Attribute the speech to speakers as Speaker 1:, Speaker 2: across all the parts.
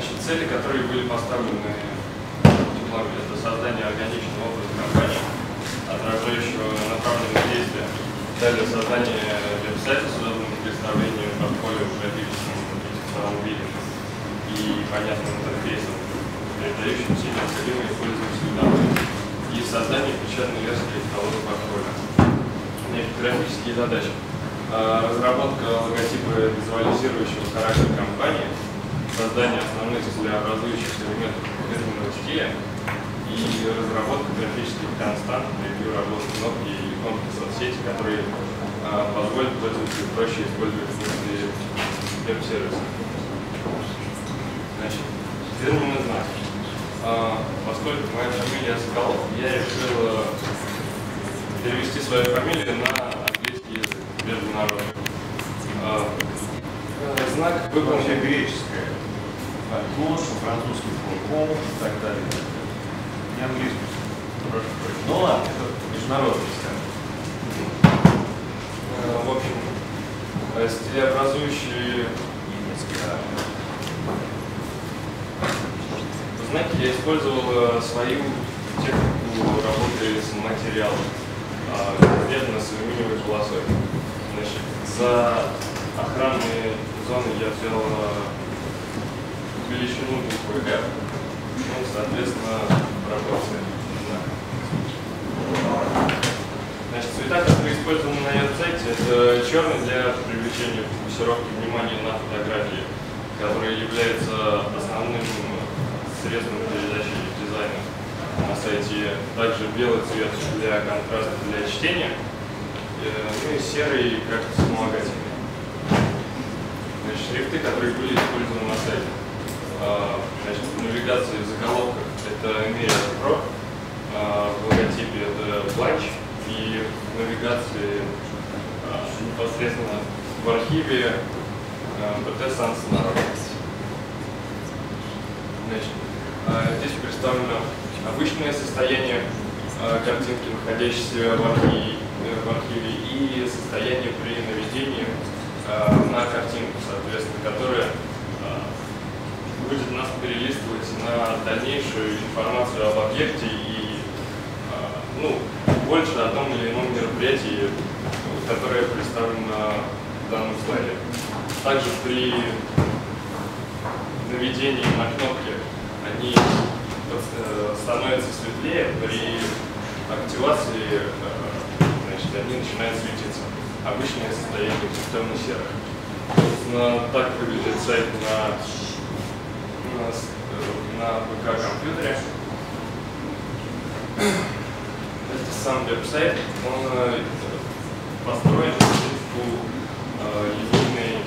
Speaker 1: Значит, цели, которые были поставлены Тепловой, это создание органичного образа компании, отражающего направленные действия. Далее создание веб-сайта с удобным представлением портфолио интеграционном виде и понятным интерфейсом, передающим все необходимые пользователю данные. И создание печатной версии же портфолио. Графические задачи. А, разработка логотипа визуализирующего характер компании, создание основных стилеобразующих элементов фирменного стиля и разработка графических констант, ревью работы кнопки и иконки соцсети, которые а, позволят пользователю проще использовать функции веб-сервиса. Значит, термины знаки. А, поскольку моя фамилия Соколов, я решил перевести свою фамилию на международных. А, знак
Speaker 2: выбрал вообще греческое. Альтос, французский фурком и так далее. Не английский. Ну ладно, это международный стиль.
Speaker 1: А, в общем, э, стилеобразующие. Знаки я использовал э, свою технику работы с материалом, конкретно с алюминиевой полосой. Значит, за охранные зоны я взял э, величину буквы F, ну, соответственно, пропорции. Значит, цвета, которые использованы на этом сайте, это черный для привлечения фокусировки внимания на фотографии, который является основным средством передачи дизайна на сайте. Также белый цвет для контраста для чтения Э, ну и серый как вспомогательный. Значит, шрифты, которые были использованы на сайте. А, значит, навигации в заголовках это Media Pro, а, в логотипе это Plunge и в навигации а, непосредственно в архиве BT Sans Значит, здесь представлено обычное состояние картинки, находящейся в архиве в архиве и состояние при наведении на картинку, соответственно, которая будет нас перелистывать на дальнейшую информацию об объекте и э, ну, больше о том или ином мероприятии, которое представлено в данном слайде. Также при наведении на кнопки они становятся светлее, при активации значит, они начинают светиться. Обычное состояние темно-серых. Так выглядит сайт на, на, на ПК-компьютере. Это сам веб-сайт, он э, построен по э, единой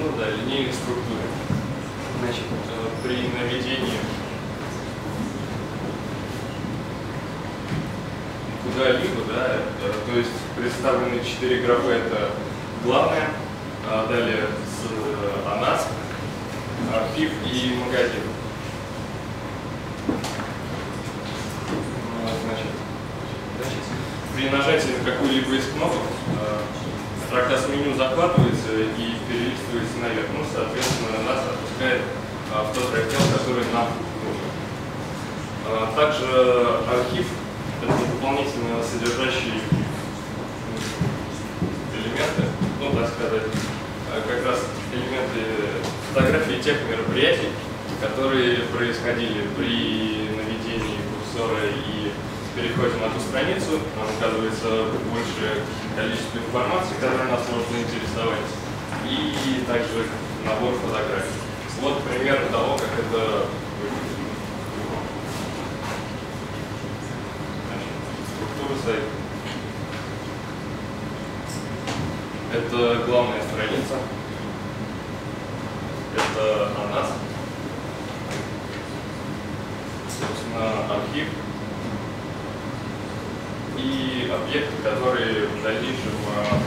Speaker 1: ну да, линейной структуры. Значит, э, при наведении куда-либо, да, то есть представлены четыре графы, это главное, а далее с, э, АНАС, архив и магазин. А, значит, при нажатии на какую-либо из кнопок э, строка с меню захватывается и перелистывается наверх. Ну, соответственно, нас отпускает а, в тот раздел, который нам нужен. Также архив это дополнительно содержащие элементы, ну, так сказать, а как раз элементы фотографии тех мероприятий, которые происходили при наведении курсора и переходе на ту страницу, нам оказывается большее количество информации, которая нас может заинтересовать, и также набор фотографий. Вот пример того, как это сайт. Это главная страница. Это о нас. Собственно, архив. И объекты, которые в дальнейшем а,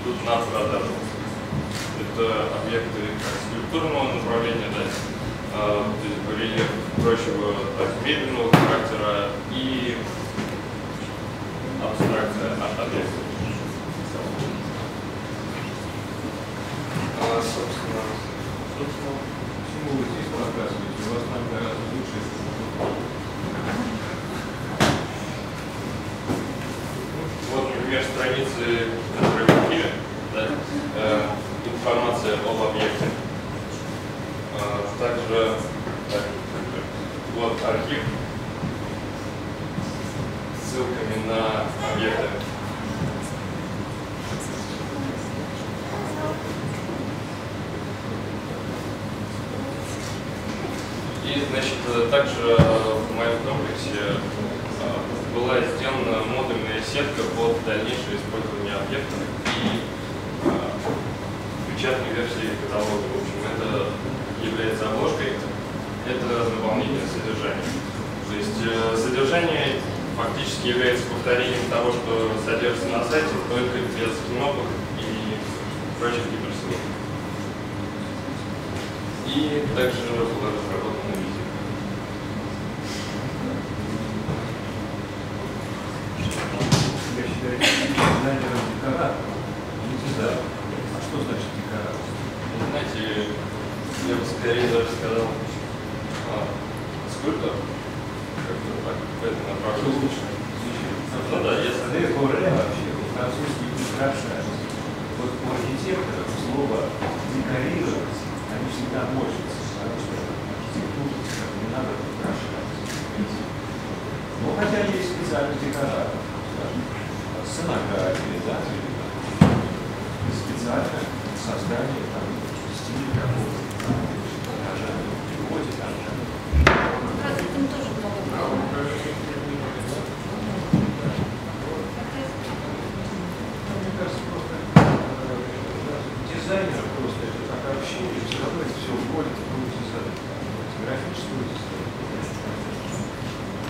Speaker 1: идут на продажу. Это объекты скульптурного направления, да, а, рельеф прочего так, мебельного характера и абстракция от объекта. Собственно,
Speaker 2: Собственно, почему вы здесь показываете? У вас там гораздо лучше.
Speaker 1: Вот, например, страницы, которые в архиве, да, э, информация об объекте. Э, также, так, вот архив с ссылками на объекты. Значит, э, также в моем комплексе э, была сделана модульная сетка под дальнейшее использование объектов и э, печатной версии каталога. В общем, это является обложкой, это дополнительное содержание. То есть э, содержание фактически является повторением того, что содержится на сайте, только без кнопок и прочих гиперссылок. И также была разработана
Speaker 2: дизайнером декоратора. Не да. А что значит декоратор?
Speaker 1: Ну, Знаете, я бы скорее даже сказал а, скульптор, как-то так, в этом направлении. Ну да, если-
Speaker 2: Андрей Коваля вообще по-французски украшает. Вот у архитектора слово декорировать, они всегда морщатся, не надо украшать. Ну, хотя есть специальный декоратор, сценография, да, специальное создание там, стиля какого-то, даже в переводе, там,
Speaker 3: Как раз этим тоже много
Speaker 2: дизайнер просто это так общение, все все вводит в какую-то графическую дизайн.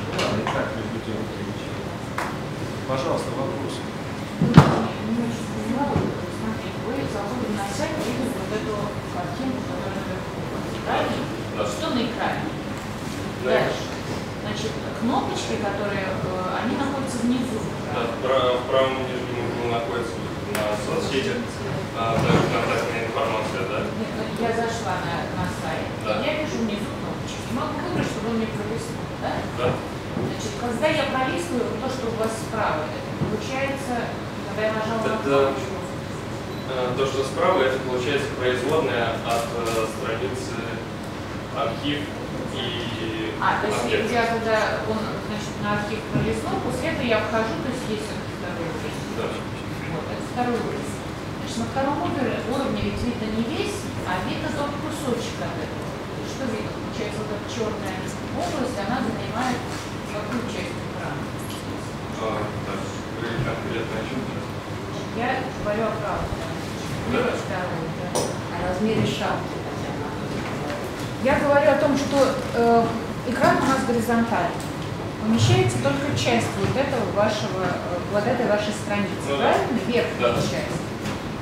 Speaker 2: Ну ладно, и так делом перечислим. Пожалуйста,
Speaker 3: смотрите, вы на сайт, видите вот эту картинку, которая?
Speaker 1: Да.
Speaker 3: Что на экране?
Speaker 1: Да.
Speaker 3: Дальше. Значит, кнопочки, которые, э, они находятся внизу.
Speaker 1: Да, в пра- в правом нижнем углу находится на соцсети, а, также контактная информация, да?
Speaker 3: Ну, Я зашла на, на сайт,
Speaker 1: Да.
Speaker 3: и я вижу внизу кнопочки. Могу выбрать, чтобы он мне пролистнул, да?
Speaker 1: Да.
Speaker 3: Когда я пролистываю то, что у вас справа, это получается, когда я нажала на кнопочку,
Speaker 1: Э, То, что справа, это получается производная от э, страницы архив и
Speaker 3: А, то есть
Speaker 1: объект.
Speaker 3: я когда он, значит, на архив пролистнул, после этого я вхожу, то есть есть вот второй уровень.
Speaker 1: Да.
Speaker 3: Вот, это второй уровень. Значит, на втором уровне, уровне ведь видно не весь, а видно только кусочек от этого. Что видно? Получается, вот эта черная область, она занимает какую часть экрана?
Speaker 1: А, так, вы конкретно о чем?
Speaker 3: Я говорю о правом.
Speaker 1: Да.
Speaker 3: Да.
Speaker 4: о размере шапки.
Speaker 3: Я говорю о том, что э, экран у нас горизонтальный. Помещается только часть вот этого вашего, э, вот этой вашей страницы,
Speaker 1: да.
Speaker 3: правильно? Верхняя
Speaker 1: Да.
Speaker 3: часть.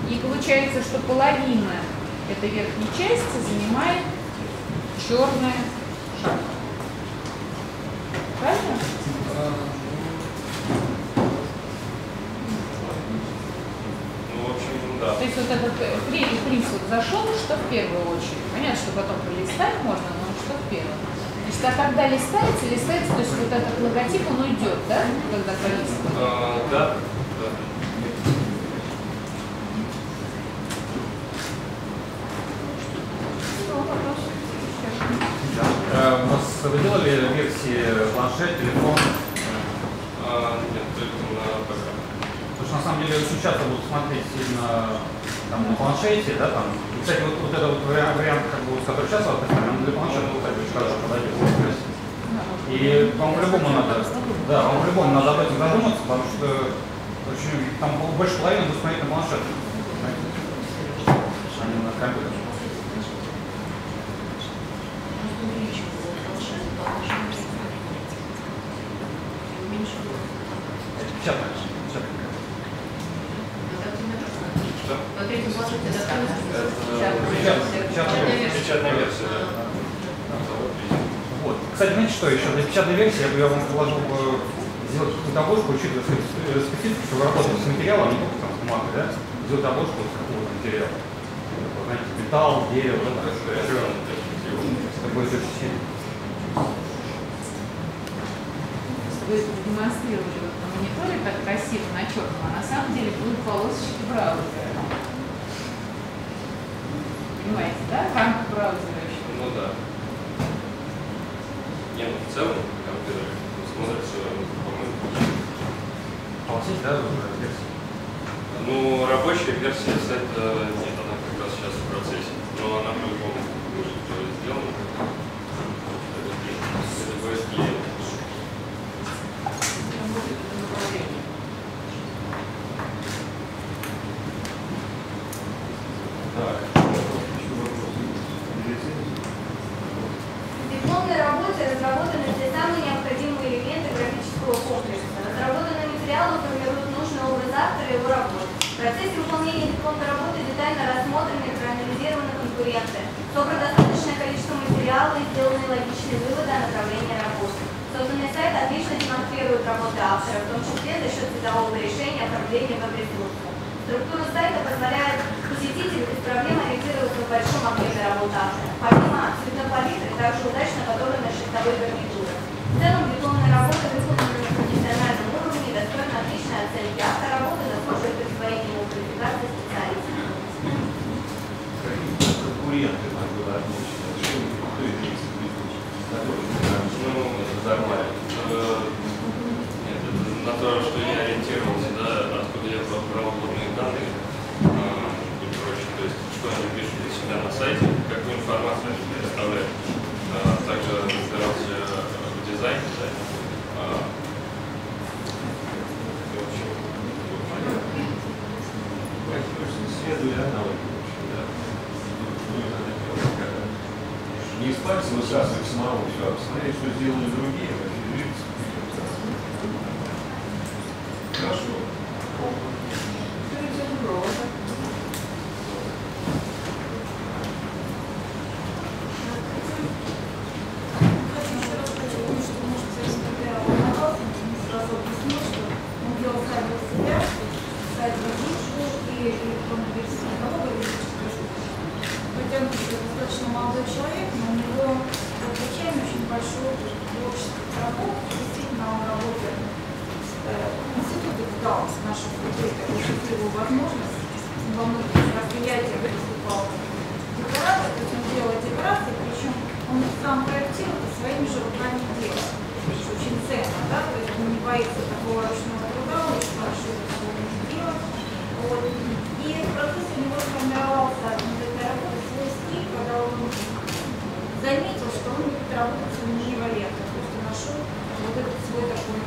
Speaker 3: И получается, что половина этой верхней части занимает черная шапка. Правильно?
Speaker 1: Ну, в общем, да.
Speaker 3: То есть вот этот э, третий принцип зашел, что в первую очередь. Понятно, что потом пролистать можно, но что в первую. Значит, а когда листается, листается, то есть вот этот логотип, он уйдет, да, когда пролистывается?
Speaker 1: А, да.
Speaker 5: Э, вы делали версии планшет, телефон?
Speaker 1: А, нет, только на ПК.
Speaker 5: Потому что на самом деле очень часто будут смотреть именно там, на планшете, да, там. И, кстати, вот, вот этот вот вариант, вариант, как бы, который сейчас вот он для планшета, кстати, очень хорошо подойдет. И вам по-любому надо, да, вам по-любому надо об этом задуматься, потому что очень, там больше половины будет смотреть на планшет. А не на компьютер. Это печатная, печатная.
Speaker 1: Что?
Speaker 4: На третьем планшете достаточно.
Speaker 1: Это
Speaker 5: Печатная версия.
Speaker 1: печатная версия, да. Вот.
Speaker 5: Кстати, знаете что, еще для печатной версии я бы я вам предложил бы сделать какую-то обложку, учитывая специ- специфику, что вы работаете с материалом, не только там с бумагой, да, сделать обложку с какого-то материала. знаете, металл, дерево, да,
Speaker 1: перспективу.
Speaker 5: такое ощущение.
Speaker 3: Вы демонстрировали на мониторе так красиво начертано, а на самом деле будут полосочки браузера. Понимаете, да? В рамках браузера еще.
Speaker 1: Ну да. Не, ну в целом компьютер смотрится, по-моему,
Speaker 5: А у вас есть, да, уже версия?
Speaker 1: Ну, рабочая версия сайта нет, она как раз сейчас в процессе. Но она будет э, сделана. Это будет клиент.
Speaker 3: Там будет это направление.
Speaker 2: Так, еще вопросы? Рецензии?
Speaker 6: В дипломной работе разработаны все самые необходимые элементы графического комплекса. Разработанные материалы формируют нужный образ автора и его работы. В процессе выполнения дипломной работы детально рассмотрены и проанализированы конкуренты. Собрано достаточное количество материала и сделаны логичные выводы о направлении работы. Созданный сайт отлично работы автора, в том числе за счет цветового решения оформления веб-ресурса. Структура сайта позволяет посетителю без проблем ориентироваться в большом объеме работ автора. Помимо цветной палитры, также удачно подобраны шрифтовые гарнитуры. В целом, дипломная работа выполнена на профессиональном уровне и достойна отличной оценки. Автор работы заслуживает присвоения ему квалификации специалиста.
Speaker 2: Конкуренты нам было отмечено? Что кто имеется в виду? Который
Speaker 1: Ну,
Speaker 2: нормально.
Speaker 1: э, нет, это на то, что я ориентировался, да, откуда я брал вводные данные э, и прочее. То есть, что они пишут для себя на сайте, какую информацию они предоставляют. Э, Также разбирался в дизайне сайта. Э, в общем,
Speaker 2: Исследуя аналоги, в общем, да. Не из пальца высасывать самому все, а посмотреть, что сделали другие, а жить. Хорошо.
Speaker 7: Хочу еще раз подчеркнуть, что, может, я смотрела на не сразу объяснил, что он делал сайт для себя, сайт для диджу и электронной версии налога и юридической службы. Потянут, что достаточно молодой человек, но у него за плечами очень большой опыт творческих работ. Действительно, он работает в институте ГДАУ с нашим факультетом, это его возможность. Во многих мероприятиях выступал декоратор, то есть он делает декорации, причем он их сам проектирует и своими же руками делает. Что очень ценно, да, то есть он не боится такого ручного труда, очень хорошо это все умеет делать. Вот. И в процессе у него сформировался над этой работой свой стиль, когда он заметил, что он любит работать с минивалентом, просто нашел вот этот свой такой,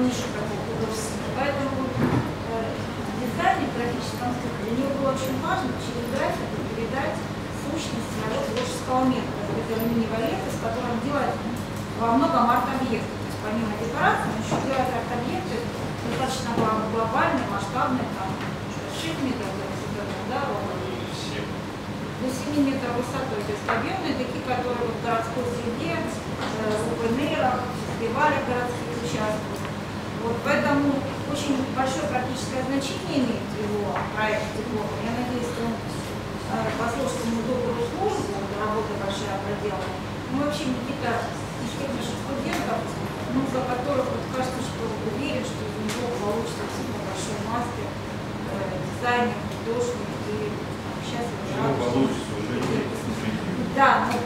Speaker 7: свою нишу такую художественную. Поэтому э, дизайн и графическом стиле для него было очень важно через графику передать сущность своего творческого метода. Это мини-валет, с которым делает во многом арт-объекты. То есть помимо декорации, он еще делает арт-объекты достаточно глобальные, масштабные, там, 6 метров высотой, да, до 7 метров высотой, то есть объемные, такие, которые в городской среде, э, в open-air, фестивалях городских участков. Вот поэтому очень большое практическое значение имеет его проект диплома. Я надеюсь, что он э, послужит ему добрую службу, работа большая проделана. Мы вообще Никита из тех наших студентов, ну, за которых вот кажется, что уверен, что из него получится действительно большой мастер, э, дизайнер, художник и сейчас
Speaker 2: Чего получится, уже
Speaker 7: да, но